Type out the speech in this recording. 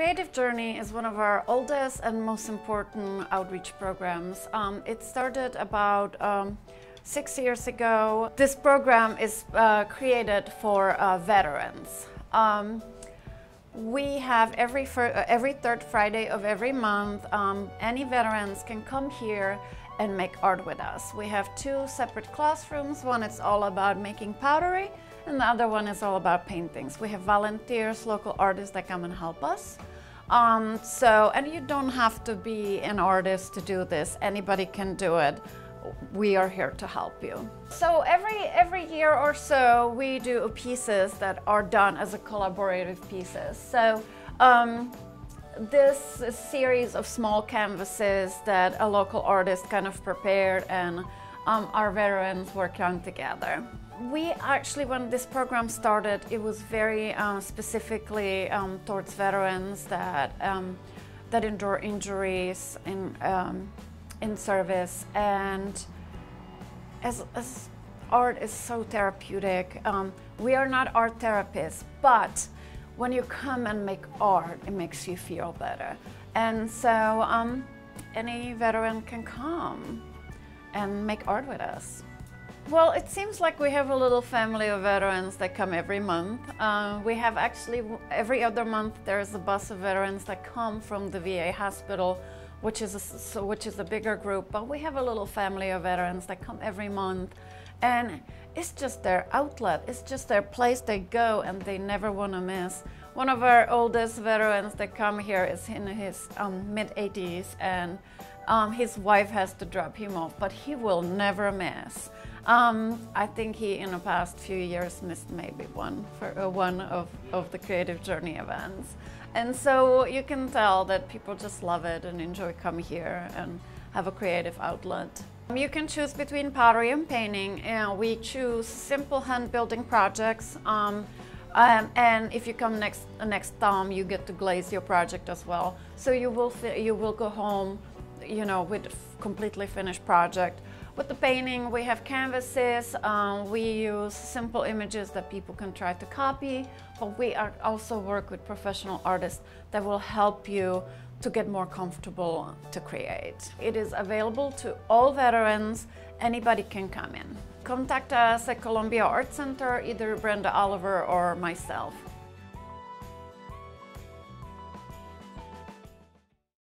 Creative Journey is one of our oldest and most important outreach programs. Um, it started about um, six years ago. This program is uh, created for uh, veterans. Um, we have every, uh, every third Friday of every month, um, any veterans can come here and make art with us. We have two separate classrooms. One is all about making pottery and the other one is all about paintings. We have volunteers, local artists that come and help us. Um, so, and you don't have to be an artist to do this. Anybody can do it. We are here to help you. So every every year or so, we do pieces that are done as a collaborative pieces. So. Um, this series of small canvases that a local artist kind of prepared and um, our veterans worked on together. We actually, when this program started, it was very uh, specifically um, towards veterans that um, that endure injuries in um, in service, and as, as, art is so therapeutic, um, we are not art therapists, but when you come and make art, it makes you feel better, and so um, any veteran can come and make art with us. Well, it seems like we have a little family of veterans that come every month. Uh, we have actually, every other month, there's a bus of veterans that come from the VA hospital, which is, a, so, which is a bigger group, but we have a little family of veterans that come every month. And it's just their outlet, it's just their place they go and they never want to miss. One of our oldest veterans that come here is in his um, mid 80s and um, his wife has to drop him off, but he will never miss. Um, I think he, in the past few years, missed maybe one for uh, one of, of the Creative Journey events. And so you can tell that people just love it and enjoy coming here and have a creative outlet. You can choose between pottery and painting. And we choose simple hand building projects. Um, um, and if you come next next time, you get to glaze your project as well. So you will you will go home, you know, with a completely finished project. With the painting, we have canvases. Um, we use simple images that people can try to copy, but we also work with professional artists that will help you to get more comfortable to create. It is available to all veterans. Anybody can come in. Contact us at Columbia Art Center, either Brenda Oliver or myself.